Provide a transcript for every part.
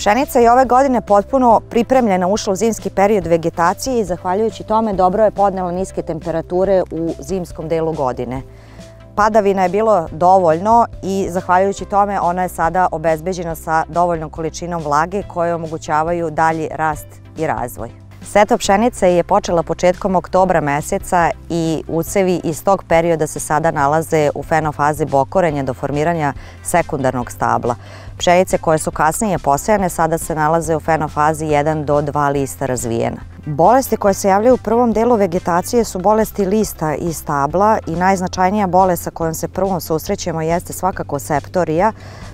Pšenica je ove godine potpuno pripremljena, ušla u zimski period vegetacije i zahvaljujući tome dobro je podnela niske temperature u zimskom delu godine. Padavina je bilo dovoljno i zahvaljujući tome ona je sada obezbeđena sa dovoljnom količinom vlage koje omogućavaju dalji rast i razvoj. Seto pšenice je počela početkom oktobra meseca i ucevi iz tog perioda se sada nalaze u fenofazi bokorenja do formiranja sekundarnog stabla. Pšenice koje su kasnije posejane sada se nalaze u fenofazi 1 do 2 lista razvijena. Bolesti koje se javljaju u prvom delu vegetacije su bolesti lista i stabla i najznačajnija bolest sa kojom se prvom susrećemo jeste svakako septorija,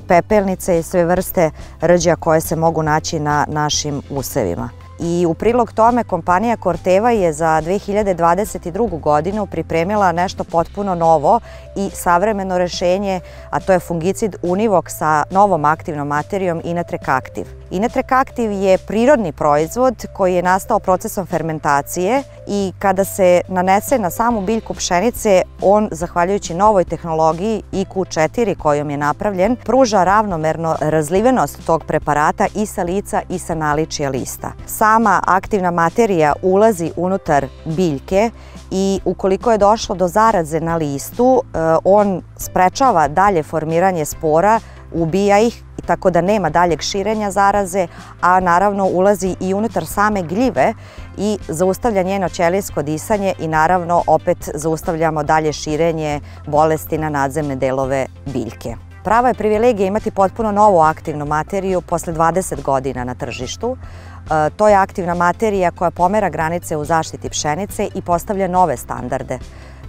pepelnice i sve vrste rđa koje se mogu naći na našim usevima. I u prilog tome kompanija Corteva je za 2022. godinu pripremila nešto potpuno novo i savremeno rešenje, a to je fungicid Univok sa novom aktivnom materijom Inatrek Active. Inatrek Active je prirodni proizvod koji je nastao procesom fermentacije i kada se nanese na samu biljku pšenice, on, zahvaljujući novoj tehnologiji IQ4 kojom je napravljen, pruža ravnomerno razlivenost tog preparata i sa lica i sa naličija lista. Sama aktivna materija ulazi unutar biljke i ukoliko je došlo do zaraze na listu, e, on sprečava dalje formiranje spora, ubija ih tako da nema daljeg širenja zaraze, a naravno ulazi i unutar same gljive i zaustavlja njeno ćelijsko disanje i naravno opet zaustavljamo dalje širenje bolesti na nadzemne delove biljke. Prava je privilegija imati potpuno novu aktivnu materiju posle 20 godina na tržištu. E, to je aktivna materija koja pomera granice u zaštiti pšenice i postavlja nove standarde.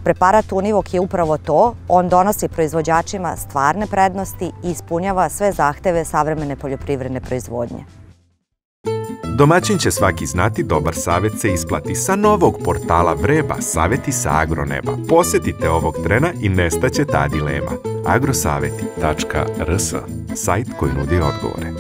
Preparat Univok je upravo to, on donosi proizvođačima stvarne prednosti i ispunjava sve zahteve savremene poljoprivredne proizvodnje. Domaćin će svaki znati dobar savet se isplati sa novog portala Vreba Saveti sa Agroneba. Posetite ovog trena i nestaće ta dilema. agrosaveti.rs Sajt koji nudi odgovore.